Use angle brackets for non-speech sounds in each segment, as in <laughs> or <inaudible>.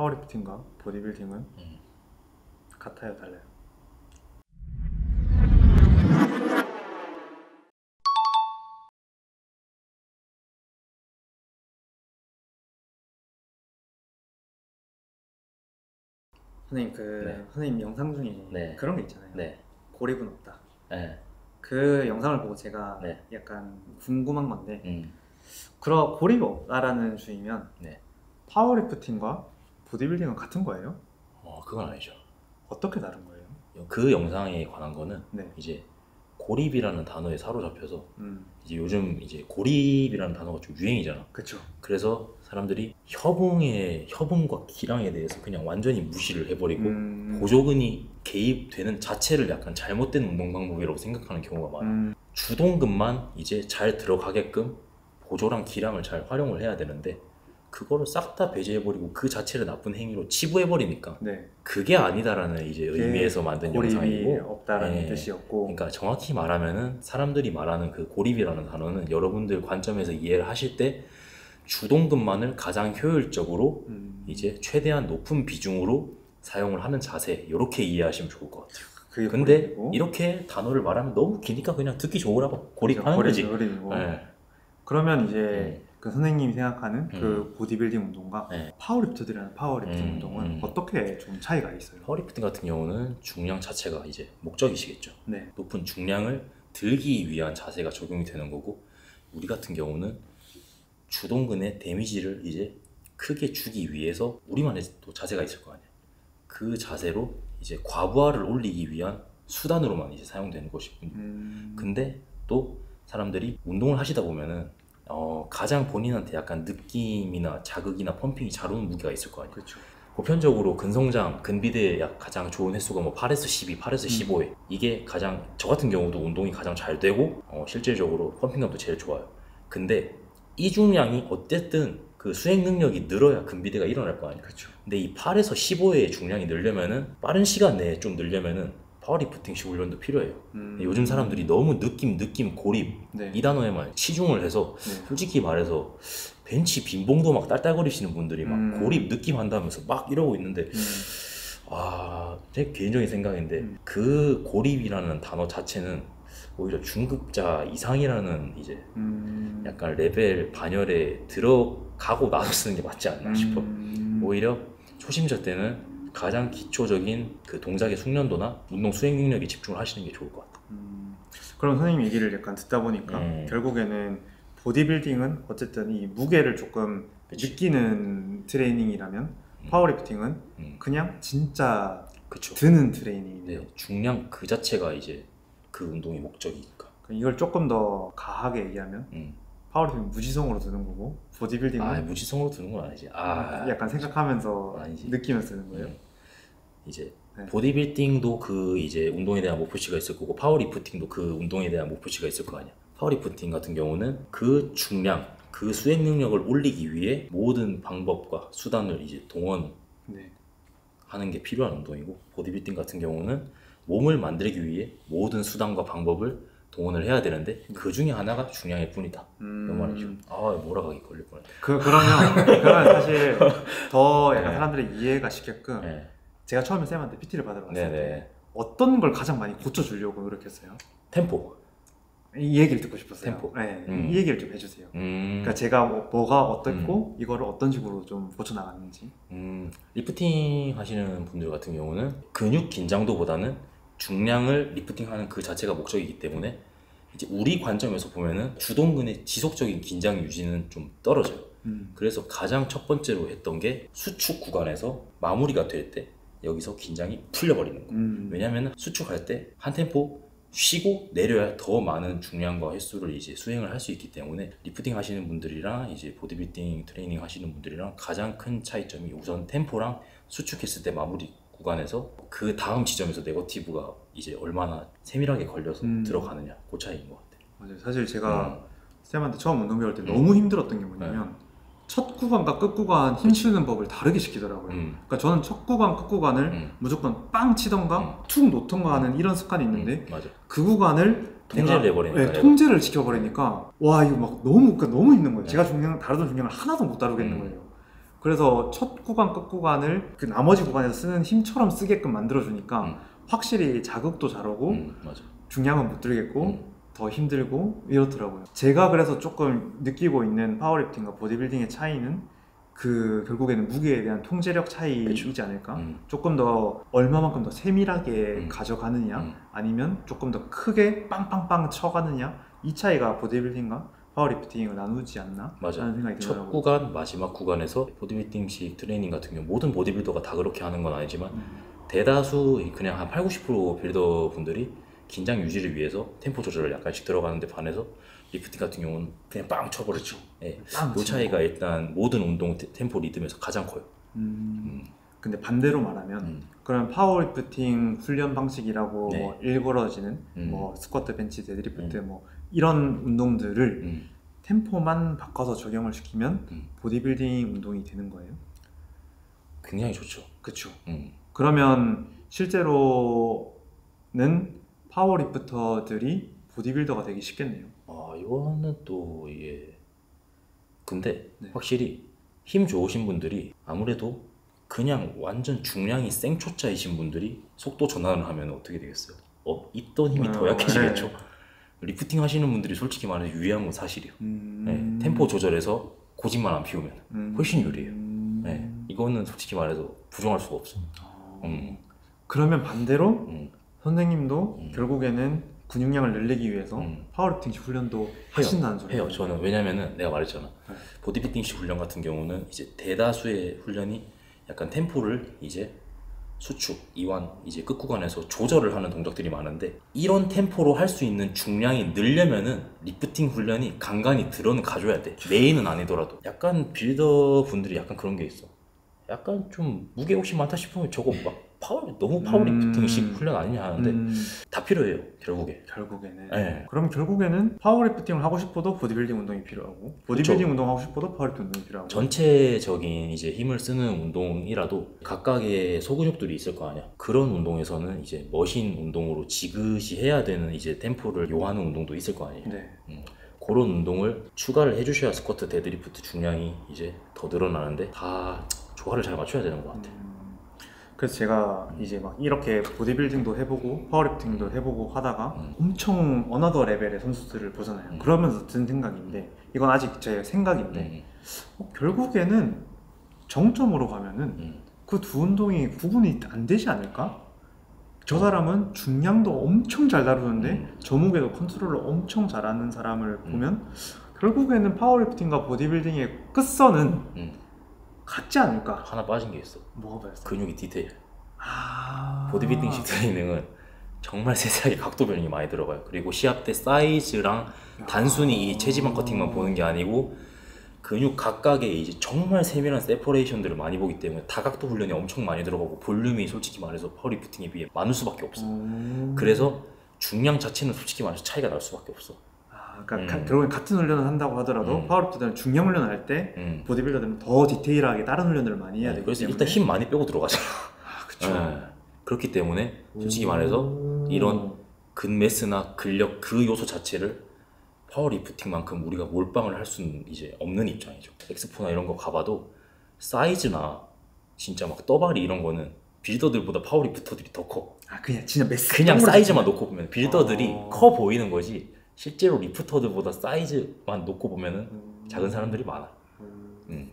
파워리프팅과 보디빌딩은 음. 같아요, 달라요? 선생님 그 네. 선생님 영상 중에 네. 그런 게 있잖아요. 네. 고립은 없다. 네. 그 영상을 보고 제가 네. 약간 궁금한 건데 음. 그런 고립이 없다라는 주의면 네. 파워리프팅과 보디빌딩은 같은 거예요? 어, 그건 아니죠. 어떻게 다른 거예요? 그 영상에 관한 거는 네. 이제 고립이라는 단어에 사로잡혀서 음, 이제 요즘 이제 고립이라는 단어가 좀 유행이잖아. 그쵸. 그래서 사람들이 협응의 협응과 기량에 대해서 그냥 완전히 무시를 해버리고 음, 보조근이 개입되는 자체를 약간 잘못된 운동 방법이라고 생각하는 경우가 많아. 음, 주동근만 이제 잘 들어가게끔 보조랑 기량을 잘 활용을 해야 되는데 그거를 싹 다 배제해버리고 그 자체를 나쁜 행위로 치부해버리니까 네. 그게 아니다라는 이제 의미에서 만든 영상이고 없다라는 네. 뜻이었고. 그러니까 정확히 말하면은 사람들이 말하는 그 고립이라는 단어는 여러분들 관점에서 이해를 하실 때 주동근만을 가장 효율적으로 음, 이제 최대한 높은 비중으로 사용을 하는 자세 이렇게 이해하시면 좋을 것 같아요. 근데 고립이고. 이렇게 단어를 말하면 너무 기니까 그냥 듣기 좋으라고 고립하는 고립, 거지. 네. 그러면 이제 네. 그 선생님이 생각하는 그 보디빌딩 운동과 네. 파워리프터들이 하는 파워리프팅 음, 운동은 음. 어떻게 좀 차이가 있어요? 파워리프팅 같은 경우는 중량 자체가 이제 목적이시겠죠. 네. 높은 중량을 들기 위한 자세가 적용이 되는 거고 우리 같은 경우는 주동근의 데미지를 이제 크게 주기 위해서 우리만의 또 자세가 있을 거 아니야. 그 자세로 이제 과부하를 올리기 위한 수단으로만 이제 사용되는 것이군요. 음, 근데 또 사람들이 운동을 하시다 보면은 어, 가장 본인한테 약간 느낌이나 자극이나 펌핑이 잘 오는 무게가 있을 거 아니에요. 그렇죠. 보편적으로 근성장, 근비대의 약 가장 좋은 횟수가 뭐 8에서 12, 8에서 음. 15회. 이게 가장 저 같은 경우도 운동이 가장 잘 되고 어, 실질적으로 펌핑감도 제일 좋아요. 근데 이 중량이 어쨌든 그 수행 능력이 늘어야 근비대가 일어날 거 아니에요. 그렇죠. 근데 이 8에서 15회의 중량이 늘려면은 빠른 시간 내에 좀 늘려면은 파워리프팅식 훈련도 필요해요. 음, 요즘 사람들이 너무 느낌, 느낌, 고립 네. 이 단어에만 치중을 해서 네. 솔직히 말해서 벤치 빈봉도 막 딸딸거리시는 분들이 막 음. 고립 느낌 한다면서 막 이러고 있는데 음, 아, 제 개인적인 생각인데 음. 그 고립이라는 단어 자체는 오히려 중급자 이상이라는 이제 음, 약간 레벨 반열에 들어가고 나서 쓰는 게 맞지 않나 싶어. 음, 오히려 초심자 때는 가장 기초적인 그 동작의 숙련도나 운동 수행 능력에 집중을 하시는 게 좋을 것 같아. 음, 그럼 선생님 얘기를 약간 듣다 보니까 음. 결국에는 보디빌딩은 어쨌든 이 무게를 조금 그치. 느끼는 트레이닝이라면 음. 파워리프팅은 음, 그냥 진짜 그쵸. 드는 트레이닝이네요. 네, 중량 그 자체가 이제 그 운동의 목적이니까. 그럼 이걸 조금 더 과하게 얘기하면 음. 파워리프팅 무지성으로 드는 거고 보디빌딩은 아, 무지성으로 드는 건 아니지. 아, 약간 생각하면서 아니지. 느끼면서 드는 거예요. 음. 이제 네. 보디빌딩도 그 이제 운동에 대한 목표치가 있을 거고 파워리프팅도 그 운동에 대한 목표치가 있을 거 아니야. 파워리프팅 같은 경우는 그 중량, 그 수행 능력을 올리기 위해 모든 방법과 수단을 이제 동원하는 네. 게 필요한 운동이고 보디빌딩 같은 경우는 몸을 만들기 위해 모든 수단과 방법을 동원을 해야 되는데 그 중에 하나가 중량일 뿐이다. 음, 이 말이죠. 아 몰아가기 걸릴 뻔했네. 그 그러면 그러면 사실 <laughs> 더 약간 네. 사람들이 이해가 쉽게끔 네. 제가 처음에 쌤한테 PT를 받으러 갔을 때 네네. 어떤 걸 가장 많이 고쳐주려고 노력했어요? 템포. 이 얘기를 듣고 싶었어요. 템포. 네, 음. 이 얘기를 좀 해주세요. 음. 그러니까 제가 뭐- 뭐가 어떻고 이거를 어떤 식으로 좀 고쳐 나갔는지. 음, 리프팅 하시는 분들 같은 경우는 근육 긴장도보다는 중량을 리프팅하는 그 자체가 목적이기 때문에 이제 우리 관점에서 보면은 주동근의 지속적인 긴장 유지는 좀 떨어져요. 음. 그래서 가장 첫 번째로 했던 게 수축 구간에서 마무리가 될 때 여기서 긴장이 풀려버리는 거. 음. 왜냐하면 수축할 때 한 템포 쉬고 내려야 더 많은 중량과 횟수를 이제 수행을 할 수 있기 때문에 리프팅 하시는 분들이랑 이제 보디빌딩 트레이닝 하시는 분들이랑 가장 큰 차이점이 우선 템포랑 수축했을 때 마무리 구간에서 그 다음 지점에서 네거티브가 이제 얼마나 세밀하게 걸려서 음. 들어가느냐 그 차이인 것 같아요. 맞아요. 사실 제가 음. 쌤한테 처음 운동 배울 때 음. 너무 힘들었던 게 뭐냐면 첫 구간과 끝 구간 힘쓰는 법을 다르게 시키더라고요. 음. 그러니까 저는 첫 구간, 끝 구간을 음. 무조건 빵 치던가 음. 툭 놓던가 하는 이런 습관이 있는데 음, 맞아. 그 구간을 통제를 내가- 해버리니까, 네. 통제를 지켜버리니까 와 이거 막 너무 그러니까 너무 힘든 거예요. 네. 제가 중량 다루던 중량을 하나도 못 다루겠는 음. 거예요. 그래서 첫 구간 끝 구간을 그 나머지 구간에서 쓰는 힘처럼 쓰게끔 만들어주니까 음. 확실히 자극도 잘 오고 음, 맞아. 중량은 못 들겠고 음. 더 힘들고 이렇더라고요. 제가 그래서 조금 느끼고 있는 파워리프팅과 보디빌딩의 차이는 그 결국에는 무게에 대한 통제력 차이이지. 않을까? 음. 조금 더 얼마만큼 더 세밀하게 음. 가져가느냐 음. 아니면 조금 더 크게 빵빵빵 쳐가느냐 이 차이가 보디빌딩과 파워리프팅을 나누지 않나 맞아. 라는 생각이 첫 들더라고요. 구간 마지막 구간에서 보디빌딩식 트레이닝 같은 경우 모든 보디빌더가 다 그렇게 하는 건 아니지만 음. 대다수 그냥 한 8, 90% 빌더 분들이 긴장 유지를 위해서 템포 조절을 약간씩 들어가는데 반해서 리프팅 같은 경우는 그냥 빵 쳐버리죠. 예. 빵 그 차이가 거. 일단 모든 운동 테- 템포 리듬에서 가장 커요. 음. 음. 근데 반대로 말하면 음. 그런 파워리프팅 훈련 방식이라고 네. 뭐 일컬어지는 음. 뭐 스쿼트, 벤치, 데드리프트 뭐 이런 운동들을 음. 템포만 바꿔서 적용을 시키면 음. 보디빌딩 운동이 되는 거예요. 굉장히 좋죠. 그렇죠. 음. 그러면 실제로는 파워리프터들이 보디빌더가 되기 쉽겠네요. 아 이거는 또 이게 근데 네. 확실히 힘 좋으신 분들이 아무래도 그냥 완전 중량이 생초짜이신 분들이 속도 전환을 하면 어떻게 되겠어요? 어 있던 힘이 더 어, 약해지겠죠. 네. 리프팅 하시는 분들이 솔직히 말해서 유리한 건 사실이에요. 음... 네, 템포 조절해서 고집만 안 피우면 음... 훨씬 유리해요. 음... 네, 이거는 솔직히 말해서 부정할 수가 없어. 어... 음. 그러면 반대로 음. 선생님도 음. 결국에는 근육량을 늘리기 위해서 음. 파워리프팅 훈련도 하신다는 소리예요. 해요. 저는 왜냐면은 내가 말했잖아. 네. 보디빌딩식 훈련 같은 경우는 이제 대다수의 훈련이 약간 템포를 이제 수축, 이완, 이제 끝 구간에서 조절을 하는 동작들이 많은데 이런 템포로 할 수 있는 중량이 늘려면은 리프팅 훈련이 간간히 들어는 가줘야 돼. 메인은 아니더라도. 약간 빌더 분들이 약간 그런 게 있어. 약간 좀 무게 욕심 많다 싶으면 저거 막 파워 너무 파워리프팅식 음. 훈련 아니냐 하는데 음, 다 필요해요 결국에. 결국에는 네. 그럼 결국에는 파워리프팅을 하고 싶어도 보디빌딩 운동이 필요하고 보디빌딩 운동 하고 싶어도 파워리프팅 운동이 필요하고 전체적인 이제 힘을 쓰는 운동이라도 각각의 소근육들이 있을 거 아니야. 그런 운동에서는 이제 머신 운동으로 지그시 해야 되는 이제 템포를 요하는 운동도 있을 거 아니에요. 네. 그런 운동을 추가를 해주셔야 스쿼트, 데드리프트 중량이 이제 더 늘어나는데 다 조화를 잘 맞춰야 되는 것 같아. 음, 그래서 제가 이제 막 이렇게 보디빌딩도 해보고 파워리프팅도 해보고 하다가 음. 엄청 another level의 선수들을 보잖아요. 음. 그러면서 든 생각인데 이건 아직 제 생각인데 음, 어, 결국에는 정점으로 가면은 음, 그두 운동이 구분이 안 되지 않을까? 저 사람은 중량도 엄청 잘 다루는데 음. 저무게도 컨트롤을 엄청 잘하는 사람을 음. 보면 결국에는 파워리프팅과 보디빌딩의 끝선은 음. 같지 않을까? 하나 빠진 게 있어. 뭐가 봤어요? 근육의 디테일. 아... 보디빌딩식 트레이닝은 정말 세세하게 각도 변형이 많이 들어가요. 그리고 시합 때 사이즈랑 단순히 이 체지방 커팅만 보는 게 아니고 근육 각각의 이제 정말 세밀한 separation들을 많이 보기 때문에 다각도 훈련이 엄청 많이 들어가고 볼륨이 솔직히 말해서 파워리프팅에 비해 많을 수밖에 없어. 음... 그래서 중량 자체는 솔직히 말해서 차이가 날 수밖에 없어. 아, 그러니까 음. 가- 결국엔 같은 훈련을 한다고 하더라도 음. 파워리프터는 중량 훈련을 할때 음. 보디빌더들은 더 디테일하게 다른 훈련들을 많이 해야 네, 되기 그래서 때문에 일단 힘 많이 빼고 들어가잖아. 아, 그쵸 네. 그렇기 때문에 솔직히 말해서 이런 근매스나 근력 그 요소 자체를 파워리프팅만큼 우리가 몰빵을 할 수는 이제 없는 입장이죠. 엑스포나 이런 거 가봐도 사이즈나 진짜 막 떠발이 이런 거는 빌더들보다 파워리프터들이 더 커. 아 그냥 진짜 mass 그냥 사이즈만. 놓고 보면 빌더들이 어. 커 보이는 거지 실제로 리프터들보다 사이즈만 놓고 보면은 음. 작은 사람들이 많아. 음. 음.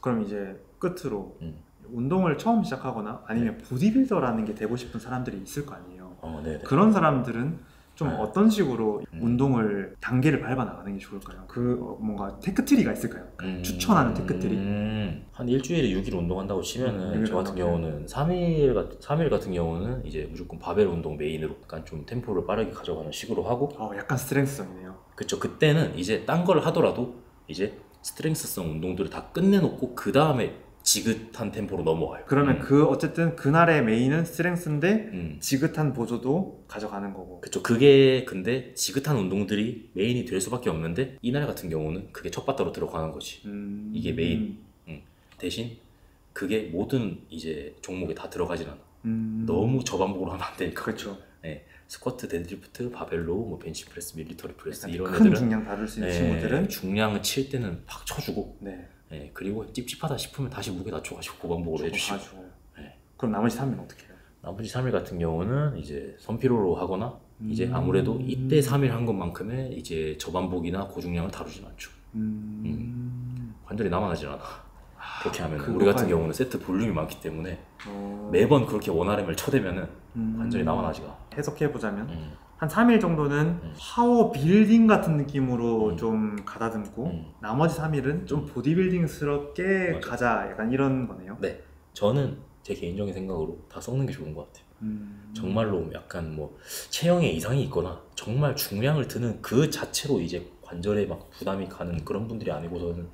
그럼 이제 끝으로 음. 운동을 처음 시작하거나 아니면 보디빌더라는 게 되고 싶은 사람들이 있을 거 아니에요. 어, 네. 그런 사람들은 좀 네. 어떤 식으로 음. 운동을 단계를 밟아 나가는 게 좋을까요? 그 어, 뭔가 tech tree가 있을까요? 추천하는 tech tree? 음, 한 일주일에 6일 운동한다고 치면은 음, 저 같은 일주일에 경우는 3일, 같- 3일 같은 경우는 이제 무조건 바벨 운동 메인으로 약간 좀 템포를 빠르게 가져가는 식으로 하고 어, 약간 strength성이네요. 그쵸 그때는 이제 딴 걸 하더라도 이제 strength성 운동들을 다 끝내놓고 그 다음에 지긋한 템포로 넘어가요 그러면 음, 그 어쨌든 그날의 메인은 strength인데 음. 지긋한 보조도 가져가는 거고. 그쵸 그게 근데 지긋한 운동들이 메인이 될 수밖에 없는데 이날 같은 경우는 그게 첫 빠따로 들어가는 거지 음. 이게 메인. 대신 그게 모든 이제 종목에 다 들어가진 않아 음. 너무 저반복으로 하면 안 되니까 그렇죠. 스쿼트, deadlift, barbell row, 뭐 벤치프레스, military press 이런 큰 애들은 중량 다룰 수 있는 예, 친구들은 중량을 칠 때는 팍 쳐주고 네. 예, 그리고 찝찝하다 싶으면 다시 무게 낮춰가지고 고반복으로 해주시고 가지고. 네. 그럼 나머지 3일은 어떻게 해요? 나머지 3일 같은 경우는 이제 선피로로 하거나 이제 음. 아무래도 이때 3일 한 것만큼의 이제 저반복이나 고중량을 다루진 않죠. 음. 관절이 남아나질 않아. 그렇게 하면 우리 같은. 경우는 세트 볼륨이 많기 때문에 어. 매번 그렇게 원RM을 쳐대면은 음. 관절이 남아나지가. 해석해 보자면 음. 한 3일 정도는 음. 파워 빌딩 같은 느낌으로 음. 좀 가다듬고 음. 나머지 3일은 좀 보디빌딩스럽게 맞아. 가자 약간 이런 거네요. 네, 저는 제 개인적인 생각으로 다 섞는 게 좋은 것 같아요. 음. 정말로 약간 뭐 체형에 이상이 있거나 정말 중량을 드는 그 자체로 이제 관절에 막 부담이 가는 그런 분들이 아니고서는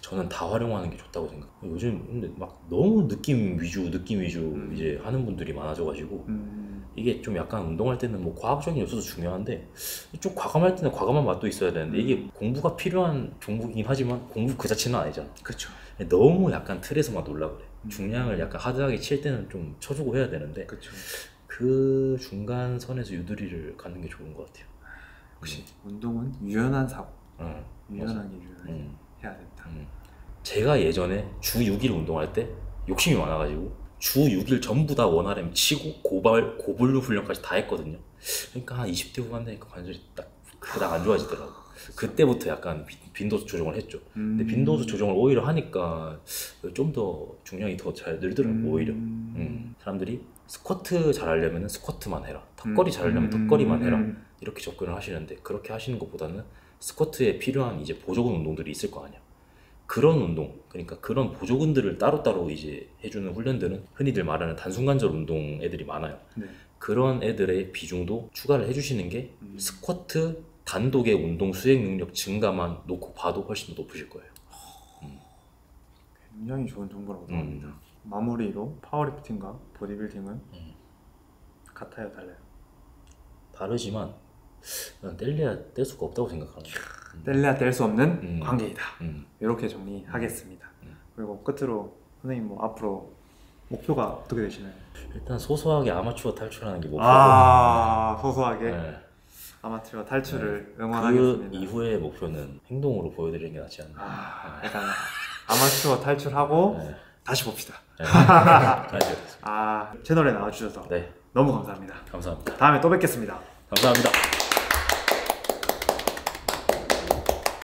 저는 다 활용하는 게 좋다고 생각. 요즘 근데 막 너무 느낌 위주, 느낌 위주 음. 이제 하는 분들이 많아져가지고 음. 이게 좀 약간 운동할 때는 뭐 과학적인 요소도 중요한데 좀 과감할 때는 과감한 맛도 있어야 되는데 이게 음. 공부가 필요한 종목이긴 하지만 공부 그 자체는 아니잖아. 그렇죠. 너무 약간 틀에서만 놀라 그래. 음. 중량을 약간 하드하게 칠 때는 좀 쳐주고 해야 되는데 그렇죠. 그 중간 선에서 유두리를 갖는 게 좋은 것 같아요. 역시 운동은 유연한 사고, 응, 유연하게 유연하게 응, 해야 된다. 응. 제가 예전에 주 6일 운동할 때 욕심이 많아가지고 주 6일 전부 다 원RM 치고 고발 고볼륨 훈련까지 다 했거든요. 그러니까 한 20대 후반 되니까 관절이 딱 그닥 안 좋아지더라고. 그때부터 약간 빈- 빈도수 조정을 했죠. 음. 근데 빈도수 조정을 오히려 하니까 좀 더 중량이 더 잘 늘더라고 음. 오히려. 음. 사람들이 스쿼트 잘하려면 스쿼트만 해라. 턱걸이 음. 잘하려면 음. 턱걸이만 해라. 음. 이렇게 접근을 하시는데 그렇게 하시는 것보다는 스쿼트에 필요한 이제 보조근 운동들이 있을 거 아니야. 그런 운동, 그러니까 그런 보조근들을 따로따로 이제 해주는 훈련들은 흔히들 말하는 단순관절 운동 애들이 많아요. 네. 그런 애들의 비중도 추가를 해주시는 게 음. 스쿼트 단독의 운동 수행 능력 증가만 놓고 봐도 훨씬 더 높으실 거예요. 굉장히 좋은 정보라고 음. 생각합니다. 마무리로 파워리프팅과 보디빌딩은 음. 같아요, 달라요. 다르지만 난 뗄래야 뗄 수가 없다고 생각합니다. 뗄래야 뗄 수 없는 음. 관계이다. 음. 이렇게 정리하겠습니다. 음. 그리고 끝으로 선생님 뭐 앞으로 목표가 어떻게 되시나요? 일단 소소하게 아마추어 탈출하는 게 목표고 아 소소하게 네. 아마추어 탈출을 그 응원하겠습니다. 이후의 목표는 행동으로 보여드리는 게 낫지 않나. 아, 일단 아마추어 탈출하고 네. 다시 봅시다. 네. 아 채널에 나와주셔서 네, 너무 감사합니다. 감사합니다. 다음에 또 뵙겠습니다. 감사합니다.